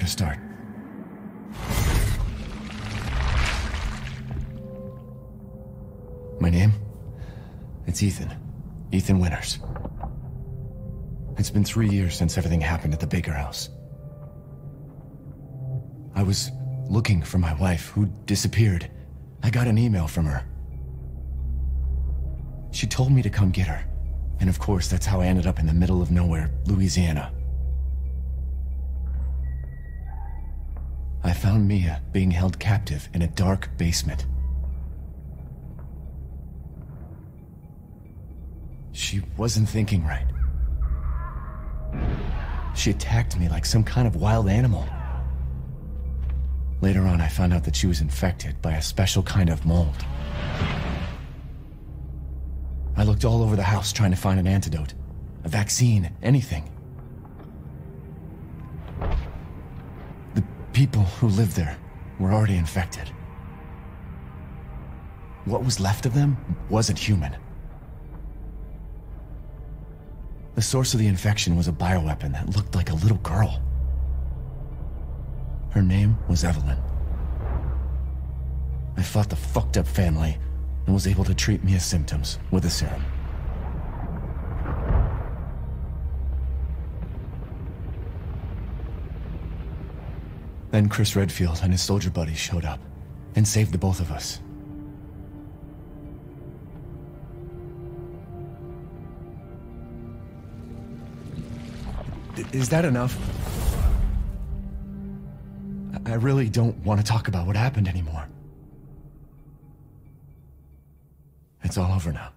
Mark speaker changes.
Speaker 1: to start. My name? It's Ethan. Ethan Winters. It's been three years since everything happened at the Baker house. I was looking for my wife, who disappeared. I got an email from her. She told me to come get her. And of course, that's how I ended up in the middle of nowhere, Louisiana. Found Mia being held captive in a dark basement. She wasn't thinking right. She attacked me like some kind of wild animal. Later on, I found out that she was infected by a special kind of mold. I looked all over the house trying to find an antidote, a vaccine, anything. People who lived there were already infected. What was left of them wasn't human. The source of the infection was a bioweapon that looked like a little girl. Her name was Evelyn. I fought the fucked up family and was able to treat Mia's symptoms with a serum. Then Chris Redfield and his soldier buddies showed up and saved the both of us. Is that enough? I really don't want to talk about what happened anymore. It's all over now.